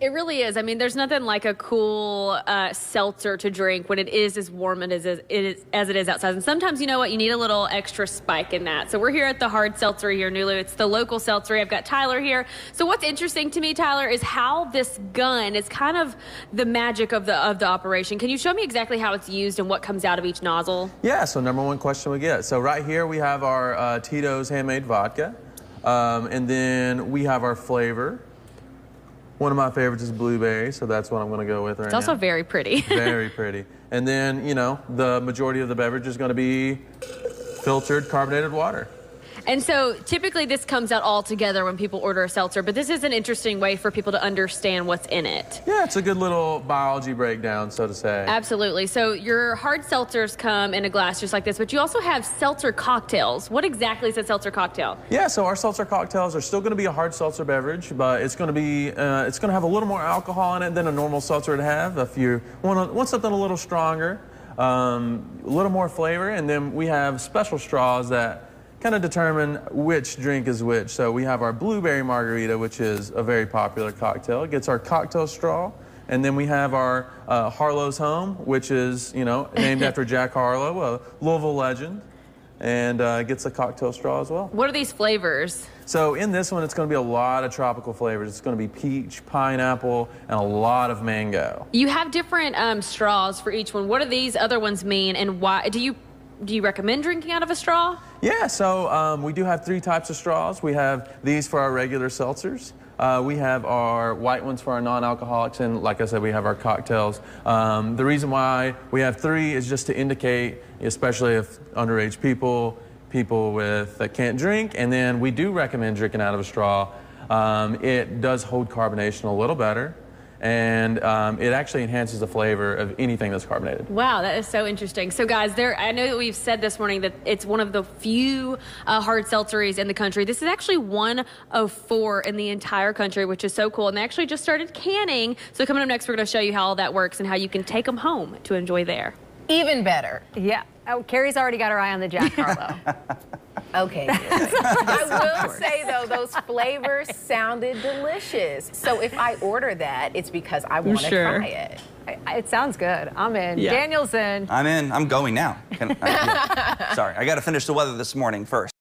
It really is. I mean, there's nothing like a cool uh, seltzer to drink when it is as warm as it is, as it is outside. And sometimes, you know what, you need a little extra spike in that. So we're here at the Hard Seltzer here, Nulu. It's the local seltzer. I've got Tyler here. So what's interesting to me, Tyler, is how this gun is kind of the magic of the of the operation. Can you show me exactly how it's used and what comes out of each nozzle? Yeah. So number one question we get. So right here we have our uh, Tito's handmade vodka, um, and then we have our flavor. One of my favorites is blueberry, so that's what I'm going to go with right It's also now. very pretty. very pretty. And then, you know, the majority of the beverage is going to be filtered carbonated water. And so typically this comes out all together when people order a seltzer, but this is an interesting way for people to understand what's in it. Yeah, it's a good little biology breakdown, so to say. Absolutely. So your hard seltzers come in a glass just like this, but you also have seltzer cocktails. What exactly is a seltzer cocktail? Yeah, so our seltzer cocktails are still going to be a hard seltzer beverage, but it's going to be uh, it's going to have a little more alcohol in it than a normal seltzer would have. If you want, want something a little stronger, um, a little more flavor, and then we have special straws that kind of determine which drink is which. So we have our blueberry margarita, which is a very popular cocktail. It gets our cocktail straw. And then we have our uh, Harlow's Home, which is, you know, named after Jack Harlow, a Louisville legend, and uh, gets a cocktail straw as well. What are these flavors? So in this one, it's going to be a lot of tropical flavors. It's going to be peach, pineapple, and a lot of mango. You have different um, straws for each one. What do these other ones mean, and why do you do you recommend drinking out of a straw? Yeah, so um, we do have three types of straws. We have these for our regular seltzers. Uh, we have our white ones for our non-alcoholics, and like I said, we have our cocktails. Um, the reason why we have three is just to indicate, especially if underage people, people with that can't drink, and then we do recommend drinking out of a straw. Um, it does hold carbonation a little better and um, it actually enhances the flavor of anything that's carbonated. Wow, that is so interesting. So, guys, there I know that we've said this morning that it's one of the few uh, hard seltzeries in the country. This is actually one of four in the entire country, which is so cool. And they actually just started canning. So, coming up next, we're going to show you how all that works and how you can take them home to enjoy there. Even better. Yeah. Oh, Carrie's already got her eye on the Jack Harlow. Okay. I will say though, those flavors sounded delicious. So if I order that, it's because I want to Sure. try it. It sounds good. I'm in. Yeah. Daniel's in. I'm in. I'm going now. Can, I- yeah. Sorry, I got to finish the weather this morning first.